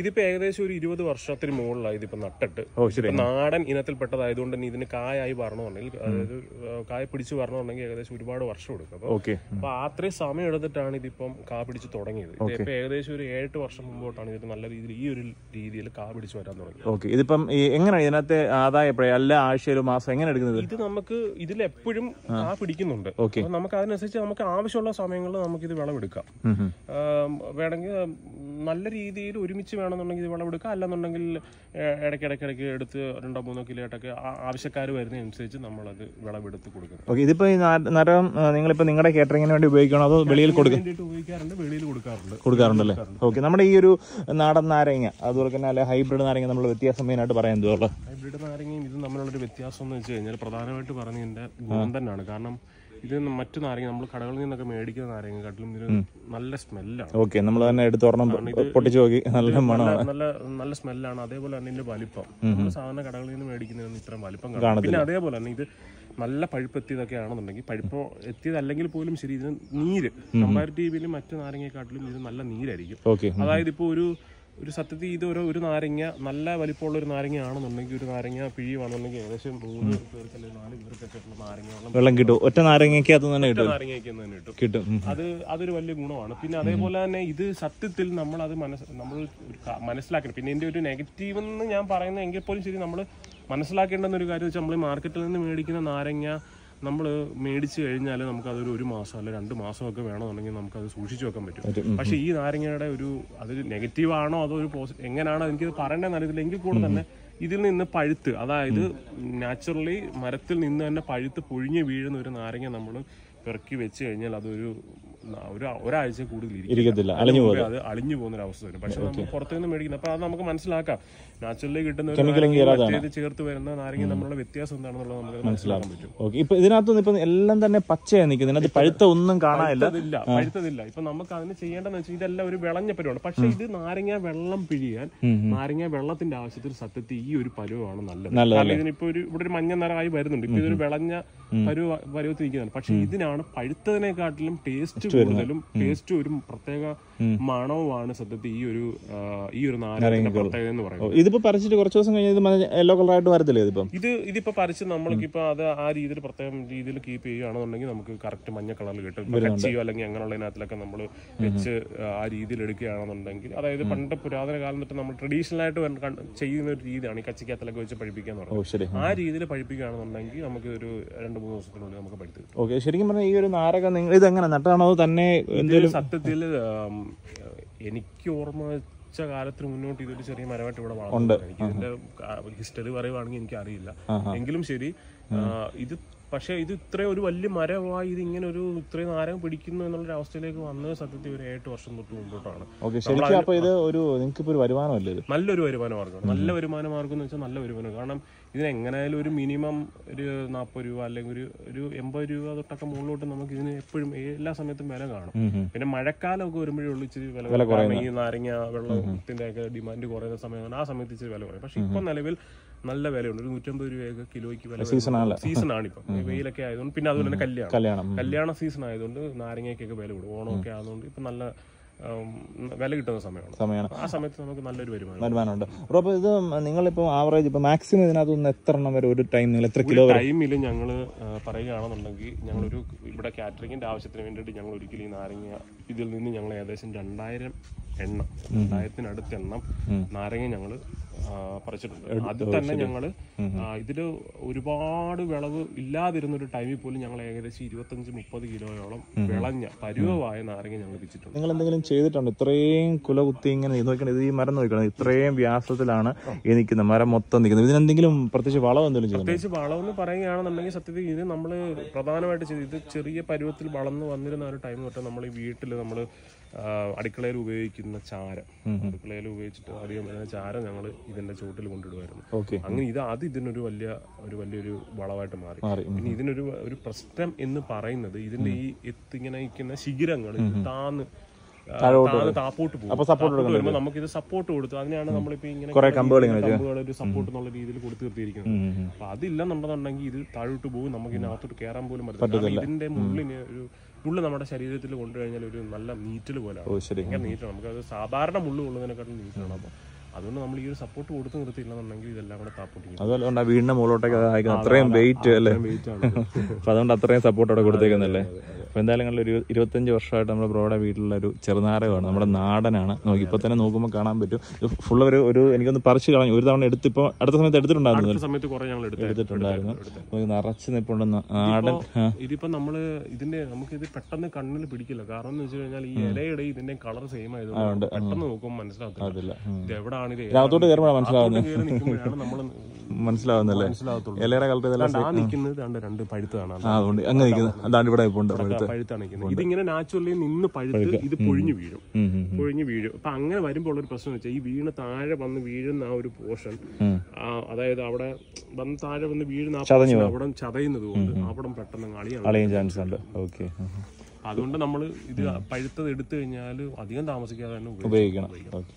ഇതിപ്പോ ഏകദേശം ഒരു ഇരുപത് വർഷത്തിന് മുകളിലായി ഇതിപ്പോ നട്ടിട്ട്. ഇപ്പൊ നാടൻ ഇനത്തിൽപ്പെട്ടതായതുകൊണ്ട് തന്നെ ഇതിന് കായായി വരണമെന്നുണ്ടെങ്കിൽ അതായത് കായ പിടിച്ച് വരണമെന്നുണ്ടെങ്കിൽ ഏകദേശം ഒരുപാട് വർഷം എടുക്കും. അപ്പൊ അത്രയും സമയം എടുത്തിട്ടാണ് ഇതിപ്പം കാ പിടിച്ച് തുടങ്ങിയത്. ഇതിപ്പോ ഏകദേശം ഒരു ഏഴെട്ട് വർഷം മുമ്പോട്ടാണ് ഇതിന് നല്ല രീതിയിൽ ഈ ഒരു രീതിയിൽ കാ പിടിച്ച് വരാൻ തുടങ്ങി ഓക്കെ. ഇതിപ്പം എങ്ങനെയാണ് ഇതിനകത്തെ ആദായ അല്ല എല്ലാ ആഴ്ചയിലും മാസം എങ്ങനെ എടുക്കുന്നത്? ഇത് നമുക്ക് ഇതിൽ എപ്പോഴും കാ പിടിക്കുന്നുണ്ട്. നമുക്ക് അതിനനുസരിച്ച് നമുക്ക് ആവശ്യമുള്ള സമയങ്ങളിൽ നമുക്ക് ഇത് വിളവെടുക്കാം. വേണമെങ്കിൽ നല്ല രീതിയിൽ ഒരുമിച്ച് വേണമെന്നുണ്ടെങ്കിൽ ഇത് എടുക്കുക അല്ലെന്നുണ്ടെങ്കിൽ ഇടയ്ക്കിടയ്ക്ക് ഇടയ്ക്ക് എടുത്ത് രണ്ടോ മൂന്നോ കിലോ ആയിട്ടൊക്കെ ആവശ്യക്കാർ വരുന്നതനുസരിച്ച് നമ്മളത് വിളവെടുത്ത് കൊടുക്കും. ഓക്കെ ഇതിപ്പോൾ ഈ നരം നിങ്ങളിപ്പോൾ നിങ്ങളിപ്പോ നിങ്ങളുടെ കേറ്ററിങ്ങിന് വേണ്ടി ഉപയോഗിക്കണോ അതോ വെളിയിൽ കൊടുക്കും ഉപയോഗിക്കാറുണ്ട് വെളിയിൽ കൊടുക്കാറുണ്ട്. കൊടുക്കാറുണ്ടല്ലേ? ഓക്കെ നമ്മുടെ ഈ ഒരു നാടൻ നാരങ്ങ അതുപോലെ തന്നെ അല്ലെ ഹൈബ്രിഡ് നാരങ്ങ നമ്മൾ വ്യത്യാസം മെയിനായിട്ട് പറയാൻ എന്തുള്ള ഹൈബ്രിഡ് നാരങ്ങയും ഇത് തമ്മിലുള്ളൊരു വ്യത്യാസം എന്ന് വെച്ച് കഴിഞ്ഞാൽ പ്രധാനമായിട്ട് പറഞ്ഞതിന്റെ ഗുണം തന്നെയാണ്. കാരണം ഇത് മറ്റു നാരങ്ങ നമ്മൾ കടകളിൽ നിന്നൊക്കെ മേടിക്കുന്ന നാരങ്ങക്കാട്ടിലും ഇതിന് നല്ല സ്മെല്ലാണ്. ഓക്കെ നമ്മൾ തന്നെ എടുത്ത് ഒരെണ്ണം പൊട്ടിച്ചു നോക്കി. നല്ല മണമാണ്. നല്ല നല്ല സ്മെല്ലാണ്. അതേപോലെ തന്നെ ഇതിന്റെ വലിപ്പം. നമ്മൾ സാധാരണ കടകളിൽ നിന്ന് മേടിക്കുന്നതിന് ഇത്രയും വലിപ്പം കാണും. പിന്നെ അതേപോലെ തന്നെ ഇത് നല്ല പഴുപ്പ് എത്തിയതൊക്കെ ആണെന്നുണ്ടെങ്കിൽ പഴുപ്പ് എത്തിയതല്ലെങ്കിൽ പോലും ശരി ഇതിന് നീര്. കമ്പാരിറ്റീവിലും മറ്റു നാരങ്ങയെക്കാട്ടിലും ഇത് നല്ല നീരായിരിക്കും. അതായത് ഇപ്പോൾ ഒരു ഒരു സത്യത്തിൽ ഇത് ഒരു ഒരു നാരങ്ങ നല്ല വലിപ്പമുള്ള ഒരു നാരങ്ങ ആണെന്നുണ്ടെങ്കിൽ ഒരു നാരങ്ങ പിഴിയുവാണെന്നുണ്ടെങ്കിൽ ഏകദേശം മൂന്ന് പേർക്ക് അല്ലെങ്കിൽ നാല് പേർക്കൊക്കെ ഉള്ള നാരങ്ങ വെള്ളം കിട്ടും. ഒറ്റ നാരങ്ങയ്ക്കകത്ത് തന്നെ കിട്ടും. നാരങ്ങയ്ക്ക് തന്നെ കിട്ടും. കിട്ടും. അത് അതൊരു വലിയ ഗുണമാണ്. പിന്നെ അതേപോലെ തന്നെ ഇത് സത്യത്തിൽ നമ്മൾ അത് മനസ്സ് നമ്മൾ മനസ്സിലാക്കണം. പിന്നെ ഇതിന്റെ ഒരു നെഗറ്റീവ് എന്ന് ഞാൻ പറയുന്നത് എങ്കിൽ പോലും ശരി നമ്മൾ മനസ്സിലാക്കേണ്ടുന്ന ഒരു കാര്യം വെച്ചാൽ നമ്മൾ മാർക്കറ്റിൽ നിന്ന് മേടിക്കുന്ന നാരങ്ങ നമ്മൾ മേടിച്ച് കഴിഞ്ഞാൽ നമുക്കതൊരു ഒരു മാസം അല്ല രണ്ട് മാസമൊക്കെ വേണമെന്നുണ്ടെങ്കിൽ നമുക്കത് സൂക്ഷിച്ചു വെക്കാൻ പറ്റും. പക്ഷെ ഈ നാരങ്ങയുടെ ഒരു അത് നെഗറ്റീവ് ആണോ അതോ ഒരു പോസിറ്റീവ് എങ്ങനെയാണോ എനിക്കത് പറയേണ്ടതെന്ന് അറിയത്തില്ല. എങ്കിൽ കൂടെ തന്നെ ഇതിൽ നിന്ന് പഴുത്ത് അതായത് നാച്ചുറലി മരത്തിൽ നിന്ന് തന്നെ പഴുത്ത് പൊഴിഞ്ഞ് വീഴുന്ന ഒരു നാരങ്ങ നമ്മൾ പെറുക്കി വെച്ച് കഴിഞ്ഞാൽ അതൊരു ഒരു ഒരാഴ്ച കൂടുതൽ ഇരിക്കും ഇരിക്കത്തില്ല. അലിഞ്ഞു പോകും. അത് അളിഞ്ഞു പോകുന്ന ഒരു അവസ്ഥ വരും. പക്ഷെ നമ്മൾ പുറത്തുനിന്ന് മേടിക്കുന്നത് അപ്പൊ അത് നമുക്ക് മനസ്സിലാക്കാം. നാച്ചുറലി കിട്ടുന്ന മറ്റേത് ചേർത്ത് വരുന്ന നാരങ്ങ നമ്മളുടെ വ്യത്യാസം എന്താണെന്നുള്ളത് നമുക്ക് മനസ്സിലാക്കാൻ പറ്റും. ഓക്കെ ഇപ്പൊ ഇതിനകത്തൊന്നും ഇപ്പൊ എല്ലാം തന്നെ പച്ചയാണ് നിൽക്കുന്നത്. പഴുത്ത ഒന്നും കാണാനില്ല. പഴുത്തതില്ല. ഇപ്പൊ നമുക്ക് അതിന് ചെയ്യേണ്ടതെന്ന് വെച്ചാൽ ഇതെല്ലാം ഒരു വിളഞ്ഞ പരുവാണ് പക്ഷെ ഇത് നാരങ്ങ വെള്ളം പിഴിയാൻ നാരങ്ങ വെള്ളത്തിന്റെ ആവശ്യത്തിൽ സത്യത്തിൽ ഈ ഒരു പരുവാണ് നല്ലത്. കാരണം ഇതിനിപ്പോ ഒരു ഇവിടെ ഒരു മഞ്ഞ നിറമായി വരുന്നുണ്ട്. ഇപ്പൊ ഇതൊരു വിളഞ്ഞ പരുവ പരുവത്തിൽ നിൽക്കുന്നതാണ് പക്ഷെ ഇതിനാണ് പഴുത്തതിനെക്കാട്ടിലും ടേസ്റ്റ് കൂടുതലും ടേസ്റ്റ് ഒരു പ്രത്യേക മണവുമാണ് സത്യത്തിൽ ഈ ഒരു ഈ ഒരു നാരങ്ങ പ്രത്യേകത എന്ന് പറയുന്നത്. ഇതിപ്പോ പറിച്ചിട്ട് കുറച്ച് ദിവസം കഴിഞ്ഞാൽ ഇത് യെല്ലോ കളറായിട്ട് വരത്തില്ലേ ഇതിപ്പം? ഇത് ഇതിപ്പോ പറിച്ച് നമ്മൾക്കിപ്പോ അത് ആ രീതിയിൽ പ്രത്യേക രീതിയിൽ കീപ്പ് ചെയ്യുകയാണെന്നുണ്ടെങ്കിൽ നമുക്ക് കറക്റ്റ് മഞ്ഞ കളറിൽ കിട്ടും. കച്ചിയോ അല്ലെങ്കിൽ അങ്ങനെയുള്ളതിനകത്തിലൊക്കെ നമ്മൾ വെച്ച് ആ രീതിയിൽ എടുക്കുകയാണെന്നുണ്ടെങ്കിൽ അതായത് പണ്ട് പുരാതന കാലം തൊട്ട് നമ്മൾ ട്രഡീഷണൽ ആയിട്ട് ചെയ്യുന്ന ഒരു രീതിയാണ് ഈ കച്ചിക്കകത്തിലൊക്കെ വെച്ച് പഴിപ്പിക്കുക എന്ന് പറയുന്നത് ആ രീതിയിൽ പഠിപ്പിക്കുകയാണെന്നുണ്ടെങ്കിൽ നമുക്ക് ഒരു രണ്ട് മൂന്ന് ദിവസത്തിനുള്ളിൽ നമുക്ക് പഠിത്തം ഓക്കെ ശരിക്കും പറഞ്ഞാൽ ഈ ഒരു നാരക നിങ്ങൾ ഇത് എങ്ങനെ നട്ടാണോ തന്നെ എന്തെങ്കിലും സത്യത്തിൽ എനിക്ക് ഓർമ്മ വെച്ച കാലത്തിന് മുന്നോട്ട് ഇതൊരു ചെറിയ മരമായിട്ട് ഇവിടെ വളർന്നു. എനിക്ക് ഇതിന്റെ ഹിസ്റ്ററി പറയുവാണെങ്കിൽ എനിക്ക് അറിയില്ല എങ്കിലും ശരി ഇത് പക്ഷേ ഇത് ഇത്രയും ഒരു വലിയ മരമായി ഇത് ഇങ്ങനെ ഒരു ഇത്രയും നാരകം പിടിക്കുന്നു എന്നുള്ളൊരു അവസ്ഥയിലേക്ക് വന്നത് സത്യത്തിൽ ഒരു ഏഴ് വർഷം തൊട്ട് മുമ്പോട്ടാണ്. ഇത് ഒരു നിങ്ങൾക്ക് ഒരു വരുമാനമല്ലേ നല്ലൊരു വരുമാന മാർഗമാണ് നല്ല വരുമാന മാർഗം എന്ന് വെച്ചാൽ നല്ല വരുമാനം. കാരണം ഇതിന് എങ്ങനെയായാലും ഒരു മിനിമം ഒരു നാൽപ്പത് രൂപ അല്ലെങ്കിൽ ഒരു ഒരു എൺപത് രൂപ തൊട്ടൊക്കെ മുകളിലോട്ട് നമുക്ക് ഇതിന് എപ്പോഴും എല്ലാ സമയത്തും വില കാണും. പിന്നെ മഴക്കാലമൊക്കെ വരുമ്പോഴേ ഉള്ളൂ ഇച്ചിരി വില കുറയും. ഈ നാരങ്ങ വെള്ളത്തിന്റെ ഒക്കെ ഡിമാൻഡ് കുറയുന്ന സമയമാണ്. ആ സമയത്ത് ഇച്ചിരി വില കുറയും. പക്ഷെ ഇപ്പൊ നിലവിൽ നല്ല വിലയുണ്ട്. ഒരു നൂറ്റമ്പത് രൂപയൊക്കെ കിലോയ്ക്ക് വില സീസൺ ഇപ്പം ഈ വെയിലൊക്കെ ആയതുകൊണ്ട് പിന്നെ അതുപോലെ തന്നെ കല്യാണം. കല്യാണം. കല്യാണ സീസൺ ആയതുകൊണ്ട് നാരങ്ങയ്ക്കൊക്കെ വില കൂടും. ഓണമൊക്കെ ആയതുകൊണ്ട് ഇപ്പൊ നല്ല വില കിട്ടുന്ന സമയമാണ്. സമയമാണ്. ആ സമയത്ത് നമുക്ക് നല്ലൊരു വരുമാനം വരുമാനമുണ്ട്. അപ്പൊ ഇത് നിങ്ങളിപ്പോ ആവറേജ് ഇപ്പൊ മാക്സിമം ഇതിനകത്ത് എത്ര എണ്ണം വരെ ഒരു ടൈം നിങ്ങൾ എത്ര കിലോ ടൈമിൽ ഞങ്ങൾ പറയുകയാണെന്നുണ്ടെങ്കിൽ ഞങ്ങളൊരു ഇവിടെ കാറ്ററിംഗിന്റെ ആവശ്യത്തിന് വേണ്ടിയിട്ട് ഞങ്ങൾ ഒരിക്കലും ഈ നാരങ്ങ ഇതിൽ നിന്ന് ഞങ്ങൾ ഏകദേശം രണ്ടായിരം എണ്ണം രണ്ടായിരത്തിനടുത്ത് എണ്ണം നാരങ്ങ ഞങ്ങൾ പറിച്ചിട്ടുണ്ട്. അത് തന്നെ ഞങ്ങൾ ഇതിൽ ഒരുപാട് വിളവ് ഇല്ലാതിരുന്ന ഒരു ടൈമിൽ പോലും ഞങ്ങൾ ഏകദേശം ഇരുപത്തഞ്ച് മുപ്പത് കിലോയോളം വിളഞ്ഞ പരുവമായ നാരങ്ങ ഞങ്ങൾ വെച്ചിട്ടുണ്ട് നിങ്ങൾ എന്തെങ്കിലും ചെയ്തിട്ടുണ്ട്? ഇത്രയും കുല കുത്തി ഇങ്ങനെ നോക്കണം ഇത് ഈ മരം നോക്കണം ഇത്രയും വ്യാസത്തിലാണ് ഈ നിൽക്കുന്നത് മരം മൊത്തം നിൽക്കുന്നത്. ഇതിനെന്തെങ്കിലും പ്രത്യേകിച്ച് വളം എന്തെങ്കിലും പ്രത്യേകിച്ച് വളം എന്ന് പറയുകയാണെന്നുണ്ടെങ്കിൽ സത്യത്തിൽ ഇത് നമ്മൾ പ്രധാനമായിട്ട് ചെയ്ത് ഇത് ചെറിയ പരുവത്തിൽ വളർന്ന് വന്നിരുന്ന ഒരു ടൈം തൊട്ട് നമ്മൾ ഈ വീട്ടിൽ നമ്മൾ അടുക്കളയിൽ ഉപയോഗിക്കുന്ന ചാരം. അടുക്കളയിൽ ഉപയോഗിച്ചിട്ട് അധികം വരുന്ന ചാരം ഞങ്ങൾ ഇതിന്റെ ചുവട്ടിൽ കൊണ്ടിടുമായിരുന്നു. അങ്ങനെ ഇത് അത് ഇതിനൊരു വലിയ ഒരു വലിയൊരു വളമായിട്ട് മാറി. പിന്നെ ഇതിനൊരു ഒരു പ്രശ്നം എന്ന് പറയുന്നത് ഇതിന്റെ ഈ എത്തിങ്ങനെ ഇരിക്കുന്ന ശിഖിരങ്ങൾ താന്ന് താപ്പോട്ട് പോകും. വരുമ്പോൾ നമുക്ക് ഇത് സപ്പോർട്ട് കൊടുത്തു. അതിനാണ് നമ്മളിപ്പോ ഇങ്ങനെ കമ്പുകൾ ഒരു സപ്പോർട്ട് എന്നുള്ള രീതിയിൽ കൊടുത്തു ഉം. അപ്പൊ അതില്ലെന്നുണ്ടെന്നുണ്ടെങ്കിൽ ഇത് താഴോട്ട് പോകും. നമുക്ക് ഇതിനകത്തോട്ട് കയറാൻ പോലും പറ്റില്ല ഇതിന്റെ മുള്ളിന് ഒരു മുള്ള് നമ്മുടെ ശരീരത്തിൽ കൊണ്ടുകഴിഞ്ഞാൽ ഒരു നല്ല നീറ്റൽ പോലെയാണ് ഭയങ്കര നീറ്റാണ് നമുക്ക് അത് സാധാരണ മുള്ളു കൊള്ളുന്നതിനെക്കാട്ടും നീറ്റാണ്. അപ്പൊ അതുകൊണ്ട് നമ്മൾ ഈ ഒരു സപ്പോർട്ട് കൊടുത്ത് നിർത്തിയില്ലെന്നുണ്ടെങ്കിൽ ഇതെല്ലാം കൂടെ താപ്പൊട്ടിക്കും അതുപോലെ വീടിന്റെ മുകളിലോട്ടൊക്കെ അത്രയും വെയിറ്റ് അല്ലേ? വെയിറ്റ് ആണ്. അപ്പൊ അതുകൊണ്ട് അത്രയും സപ്പോർട്ട് അവിടെ കൊടുത്തേക്കുന്നല്ലേ അപ്പൊ എന്തായാലും ഞങ്ങളൊരു ഇരുപത്തഞ്ച് വർഷമായിട്ട് നമ്മുടെ ബ്രോയുടെ വീട്ടിലുള്ള ഒരു ചെറുനാരകമാണ് നമ്മുടെ നാടനാണ്. നോക്കി ഇപ്പോൾ തന്നെ നോക്കുമ്പോൾ കാണാൻ പറ്റും. ഫുൾ ഒരു ഒരു എനിക്കൊന്ന് പറിച്ച് കളഞ്ഞു. ഒരു തവണ എടുത്ത് ഇപ്പോൾ അടുത്ത സമയത്ത് എടുത്തിട്ടുണ്ടായിരുന്നു സമയത്ത് കുറെ ഞങ്ങൾ എടുത്ത് എടുത്തിട്ടുണ്ടായിരുന്നു. നിറച്ച് നിപ്പുണ്ട്. നാടൻ ഇതിപ്പോൾ നമ്മൾ ഇതിന്റെ ഇതിന്റെ നമുക്ക് ഇത് പെട്ടെന്ന് കണ്ണിൽ പിടിക്കില്ല. കാരണം എന്ന് വെച്ച് കഴിഞ്ഞാൽ ഈ ഇലയുടെ ഇതിന്റെ കളർ സെയിം ആയതുകൊണ്ട് പെട്ടെന്ന് നോക്കുമ്പോൾ മനസ്സിലാകത്തില്ല. ഇത് എവിടെയാണ് ഇത്? ഇതിനകത്തോട്ട് കയറുമ്പോഴാണ് മനസ്സിലാവുന്നത്. നമ്മൾ മനസ്സിലാവുന്നല്ലേ? ഇലയുടെ കളർ ഇതെല്ലാം ആ. നിൽക്കുന്നത് രണ്ട് രണ്ട് പഴുത്തതാണ് അതുകൊണ്ട് അങ്ങനെ നിൽക്കുന്നത്. അതാണ്ട് ഇവിടെ ഇപ്പോൾ പഴുത്താണ് നിൽക്കുന്നത്. ഇതിങ്ങനെ നാച്ചുറലി നിന്ന് പഴുത്ത് ഇത് പൊഴിഞ്ഞു വീഴും. പൊഴിഞ്ഞു വീഴും. അപ്പൊ അങ്ങനെ വരുമ്പോൾ ഉള്ള ഒരു പ്രശ്നം വെച്ചാൽ ഈ വീണ് താഴെ വന്ന് വീഴുന്ന ആ ഒരു പോർഷൻ അതായത് അവിടെ വന്ന് താഴെ വന്ന് വീഴുന്ന അവിടെ ചതയുന്നത് കൊണ്ട് അവിടെ പെട്ടെന്ന് കളിയാണ് ചാൻസ് ഉണ്ട്. ഓക്കെ. അതുകൊണ്ട് നമ്മൾ ഇത് പഴുത്തത് എടുത്തു കഴിഞ്ഞാൽ അധികം താമസിക്കാതെ തന്നെ ഉപയോഗിക്കണം. ഓക്കെ.